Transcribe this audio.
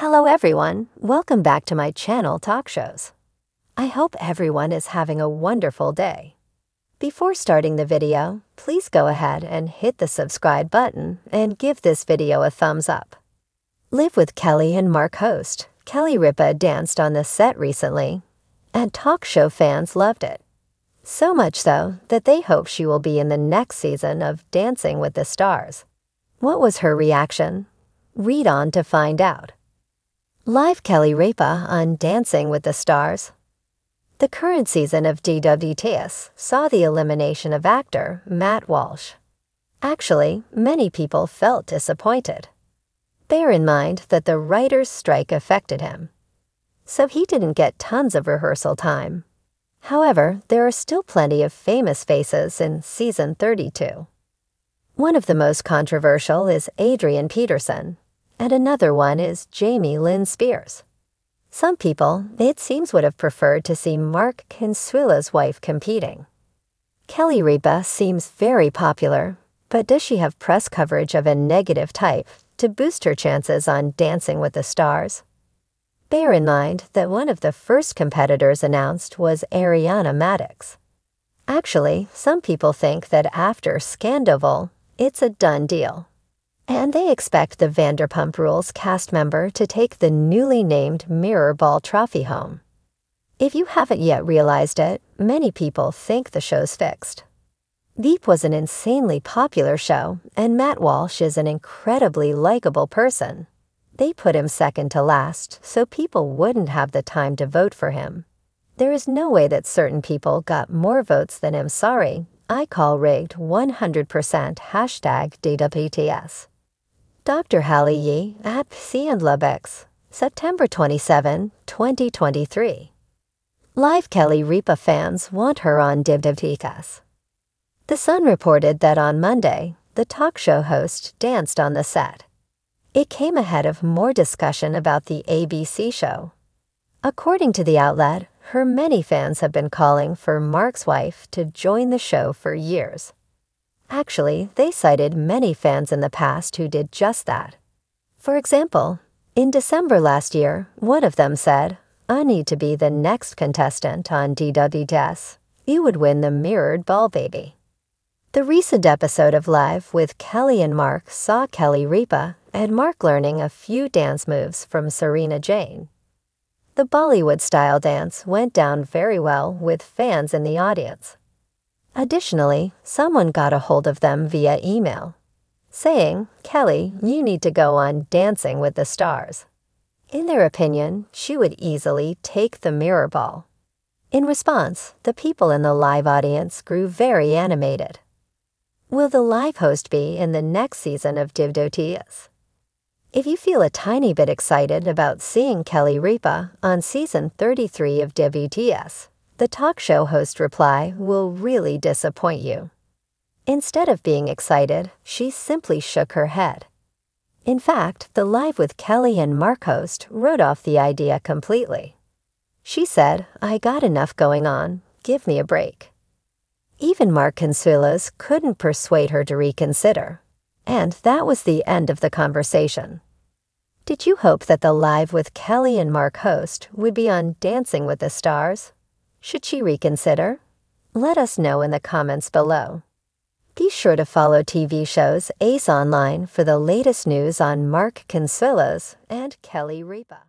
Hello everyone, welcome back to my channel Talk Shows. I hope everyone is having a wonderful day. Before starting the video, please go ahead and hit the subscribe button and give this video a thumbs up. Live with Kelly and Mark host, Kelly Ripa danced on the set recently, and talk show fans loved it. So much so that they hope she will be in the next season of Dancing with the Stars. What was her reaction? Read on to find out. Live Kelly Ripa on Dancing with the Stars. The current season of DWTS saw the elimination of actor Matt Walsh. Actually, many people felt disappointed. Bear in mind that the writer's strike affected him, so he didn't get tons of rehearsal time. However, there are still plenty of famous faces in season 32. One of the most controversial is Adrian Peterson, and another one is Jamie Lynn Spears. Some people, it seems, would have preferred to see Mark Consuelos' wife competing. Kelly Ripa seems very popular, but does she have press coverage of a negative type to boost her chances on Dancing with the Stars? Bear in mind that one of the first competitors announced was Ariana Madix. Actually, some people think that after Scandoval, it's a done deal and they expect the Vanderpump Rules cast member to take the newly named Mirror Ball trophy home. If you haven't yet realized it, many people think the show's fixed. Veep was an insanely popular show, and Matt Walsh is an incredibly likable person. They put him second to last so people wouldn't have the time to vote for him. There is no way that certain people got more votes than him. Sorry, I call rigged 100% hashtag DWTS. Dr. Hallie Yi at CNLubX, September 27, 2023. Live Kelly Ripa fans want her on DivDivTikas. The Sun reported that on Monday, the talk show host danced on the set. It came ahead of more discussion about the ABC show. According to the outlet, her many fans have been calling for Mark's wife to join the show for years. Actually, they cited many fans in the past who did just that. For example, in December last year, one of them said, I need to be the next contestant on DWTS. You would win the mirrored ball baby. The recent episode of Live with Kelly and Mark saw Kelly Ripa and Mark learning a few dance moves from Sarina Jain. The Bollywood style dance went down very well with fans in the audience. Additionally, someone got a hold of them via email, saying, Kelly, you need to go on Dancing with the Stars. In their opinion, she would easily take the mirror ball. In response, the people in the live audience grew very animated. Will the live host be in the next season of DivDotias? If you feel a tiny bit excited about seeing Kelly Ripa on season 33 of DWTS, the talk show host reply will really disappoint you. Instead of being excited, she simply shook her head. In fact, the Live with Kelly and Mark host wrote off the idea completely. She said, I got enough going on, give me a break. Even Mark Consuelos couldn't persuade her to reconsider. And that was the end of the conversation. Did you hope that the Live with Kelly and Mark host would be on Dancing with the Stars? Should she reconsider? Let us know in the comments below. Be sure to follow TV shows Ace Online for the latest news on Mark Consuelos and Kelly Ripa.